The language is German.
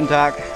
Guten Tag.